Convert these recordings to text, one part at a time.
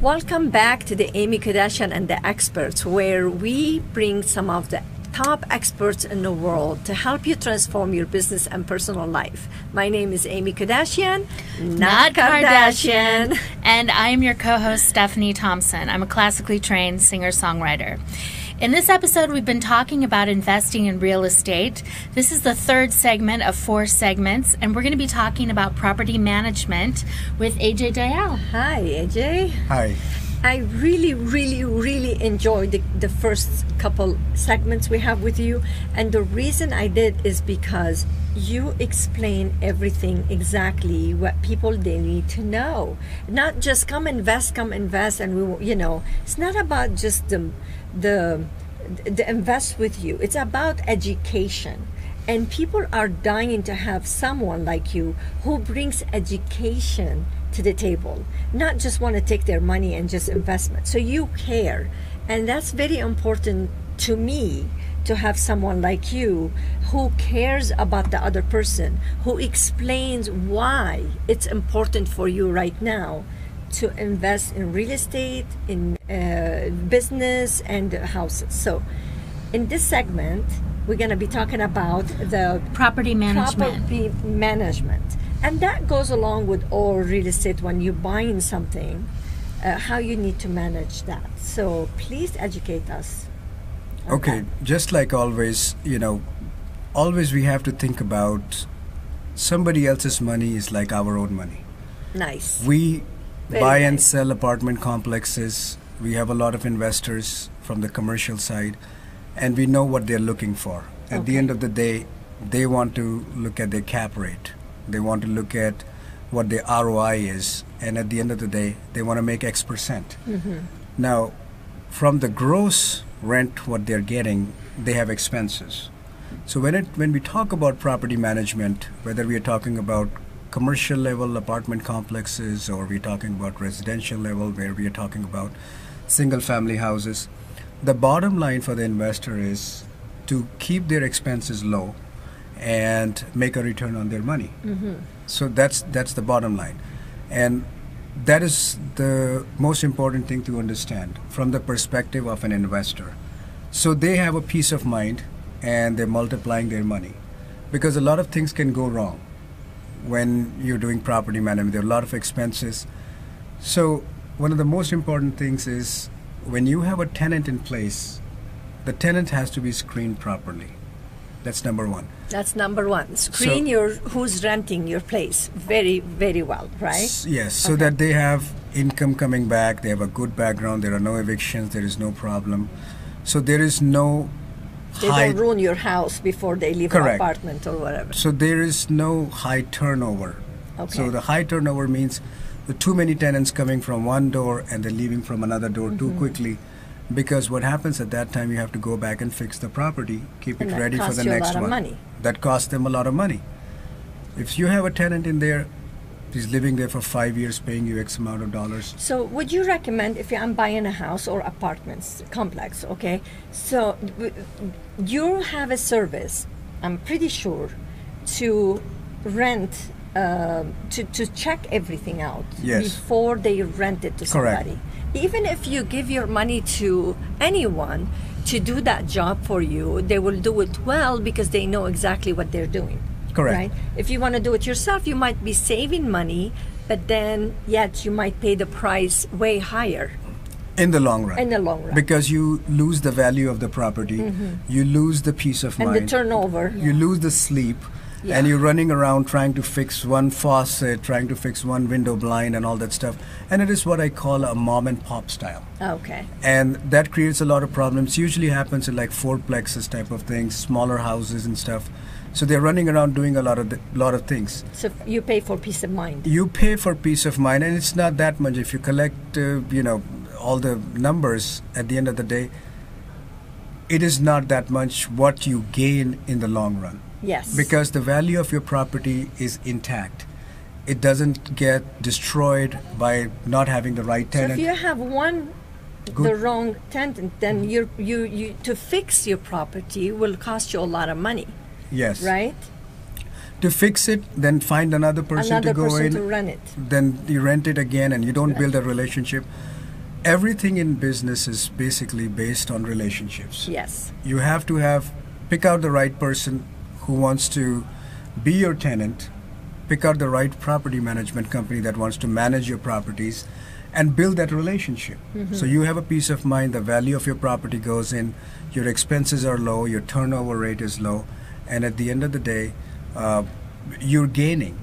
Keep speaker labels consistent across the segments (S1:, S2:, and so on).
S1: Welcome back to the Aimmee Kodachian and the Experts, where we bring some of the top experts in the world to help you transform your business and personal life. My name is Aimmee Kodachian, not,
S2: Not
S1: Kardashian.
S2: Kodachian. And I am your co host, Stephanie Thompson. I'm a classically trained singer songwriter. In this episode, we've been talking about investing in real estate. This is the third segment of four segments, and we're going to be talking about property management with Ajay Dayal.
S1: Hi, AJ.
S3: Hi.
S1: I really, really, really enjoyed the, the first couple segments we have with you. And the reason I did is because you explain everything exactly what people they need to know. Not just come invest, come invest, and we, will- you know, it's not about just the, the, the invest with you. It's about education. And people are dying to have someone like you who brings education to the table, not just want to take their money and just investment. So you care. And that's very important to me to have someone like you who cares about the other person, who explains why it's important for you right now to invest in real estate, in uh, business, and houses. So, in this segment, we're going to be talking about the
S2: Property management.
S1: property management, and that goes along with all real estate when you're buying something, uh, how you need to manage that. So, please educate us.
S3: Okay,
S1: that.
S3: just like always, you know, always we have to think about somebody else's money is like our own money.
S1: Nice.
S3: We
S1: Very
S3: buy and sell apartment complexes. We have a lot of investors from the commercial side, and we know what they're looking for. At the end of the day, they want to look at their cap rate. They want to look at what the ROI is, and at the end of the day, they want to make X percent.
S1: Mm-hmm.
S3: Now, from the gross rent, what they're getting, they have expenses. So when it when we talk about property management, whether we are talking about commercial level apartment complexes or we're talking about residential level, where we are talking about single family houses, the bottom line for the investor is to keep their expenses low and make a return on their money. Mm-hmm. So that's that's the bottom line, and that is the most important thing to understand from the perspective of an investor. So they have a peace of mind, and they're multiplying their money, because a lot of things can go wrong when you're doing property management. There are a lot of expenses. So one of the most important things is when you have a tenant in place, the tenant has to be screened properly. That's number one.
S1: That's number one. Screen your who's renting your place very, very well, right?
S3: S- Yes, so
S1: Okay.
S3: that they have income coming back, they have a good background, there are no evictions, there is no problem. So there is no
S1: They
S3: high
S1: don't ruin your house before they leave
S3: Correct.
S1: the apartment or whatever.
S3: so there is no high turnover.
S1: Okay.
S3: So the high turnover means the too many tenants coming from one door and then leaving from another door too
S1: Mm-hmm.
S3: quickly. Because what happens at that time, you have to go back and fix the property, keep
S1: And
S3: it ready for the
S1: you a
S3: next
S1: lot of
S3: one.
S1: money.
S3: That costs them a lot of money. If you have a tenant in there, he's living there for five years, paying you X amount of dollars.
S1: So, would you recommend if I'm buying a house or apartments complex? Okay, so you have a service. I'm pretty sure to rent um to to check everything out
S3: Yes.
S1: before they rent it to
S3: Correct.
S1: somebody. Even if you give your money to anyone to do that job for you, they will do it well because they know exactly what they're doing.
S3: Correct.
S1: Right? If you want to do it yourself, you might be saving money, but then yet you might pay the price way higher
S3: In the long run.
S1: in the long run.
S3: because you lose the value of the property, mm-hmm. you lose the peace of
S1: and the turnover.
S3: you lose the sleep,
S1: Yeah.
S3: and you're running around trying to fix one faucet, trying to fix one window blind, and all that stuff. And it is what I call a mom and pop style.
S1: Okay.
S3: And that creates a lot of problems. Usually happens in like fourplexes type of things, smaller houses and stuff. So they're running around doing a lot of the, lot of things.
S1: So you pay for peace of mind.
S3: You pay for peace of mind, and it's not that much. If you collect, uh, you know, all the numbers at the end of the day, it is not that much what you gain in the long run
S1: Yes.
S3: because the value of your property is intact. It doesn't get destroyed by not having the right
S1: so if you have one the wrong tenant, then you you you to fix your property will cost you a lot of money,
S3: yes.
S1: right?
S3: To fix it, then find another person
S1: Another
S3: to go
S1: person
S3: in.
S1: to run it.
S3: then you rent it again and you don't build a relationship everything in business is basically based on relationships.
S1: Yes.
S3: You have to have pick out the right person who wants to be your tenant, pick out the right property management company that wants to manage your properties and build that relationship. So you have a peace of mind, the value of your property goes in, your expenses are low, your turnover rate is low, and at the end of the day, uh, you're gaining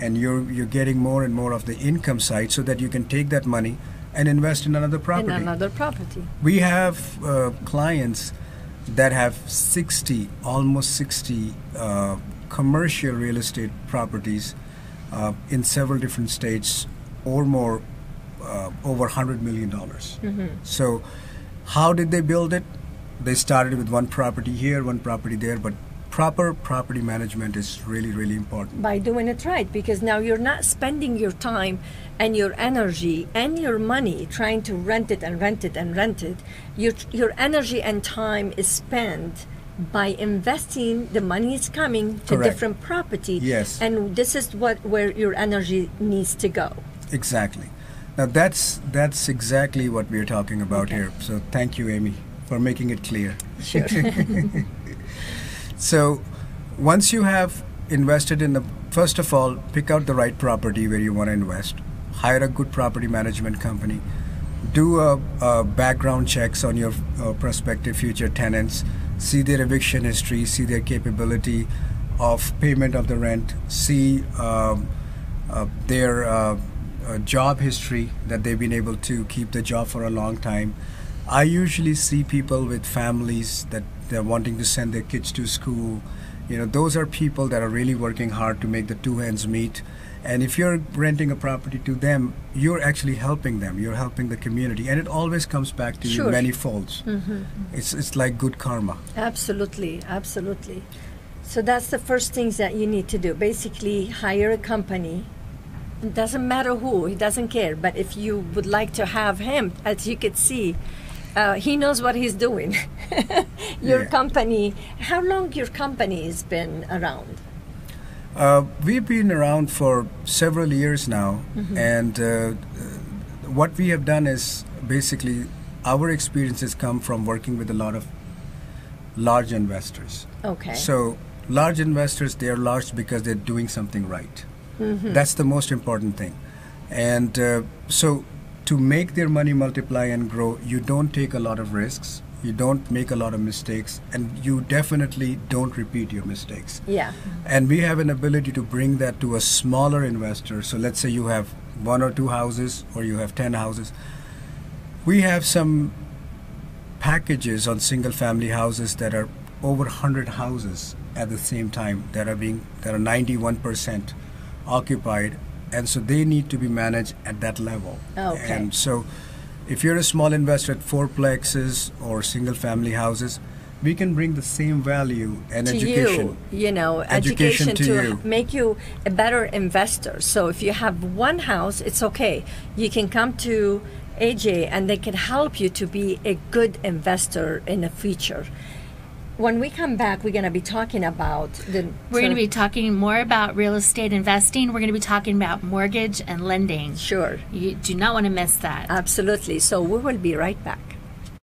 S3: and you're you're getting more and more of the income side so that you can take that money and invest in another property.
S1: In another property.
S3: We have uh, clients that have 60, almost 60 uh, commercial real estate properties uh, in several different states or more, uh, over $100 million. So, how did they build it? They started with one property here, one property there, but proper property management is really, really important.
S1: by doing it right because now you're not spending your time and your energy and your money trying to rent it and rent it and rent it your your energy and time is spent by investing the money is coming to
S3: Correct.
S1: different property
S3: Yes.
S1: and this is what where your energy needs to go
S3: Exactly. Now that's that's exactly what we're talking about
S1: Okay.
S3: here. So thank you, Aimmee, for making it clear.
S1: sure
S3: So once you have invested in the first of all, pick out the right property where you want to invest. Hire a good property management company. Do a, a background checks on your uh, prospective future tenants. See their eviction history. See their capability of payment of the rent. See um, uh, their uh, uh, job history that they've been able to keep the job for a long time. I usually see people with families that they're wanting to send their kids to school. You know, those are people that are really working hard to make the two ends meet. And if you're renting a property to them, you're actually helping them. You're helping the community, and it always comes back to you many folds. It's it's like good karma.
S1: Absolutely, absolutely. So that's the first things that you need to do. Basically, hire a company. It doesn't matter who, he doesn't care. But if you would like to have him, as you could see, uh, he knows what he's doing. your
S3: Yeah.
S1: company, how long your company has been around?
S3: Uh, we've been around for several years now, and uh, uh, what we have done is basically our experiences come from working with a lot of large investors.
S1: Okay.
S3: So, large investors, they are large because they're doing something right. That's the most important thing. And uh, so, to make their money multiply and grow, you don't take a lot of risks, you don't make a lot of mistakes, and you definitely don't repeat your mistakes.
S1: yeah.
S3: And we have an ability to bring that to a smaller investor. So let's say you have one or two houses or you have 10 houses. We have some packages on single family houses that are over 100 houses at the same time that are being that are 91% occupied and so they need to be managed at that level.
S1: Okay.
S3: And so if you're a small investor at fourplexes or single family houses, we can bring the same value and
S1: to
S3: education.
S1: you, you know,
S3: Education
S1: education,
S3: to
S1: to,
S3: you.
S1: make you a better investor. So if you have one house, it's okay. You can come to AJ and they can help you to be a good investor in the future. When we come back, we're going to be talking about the.
S2: We're going to be talking more about real estate investing. We're going to be talking about mortgage and lending.
S1: Sure,
S2: You do not want to miss that.
S1: absolutely. So we will be right back.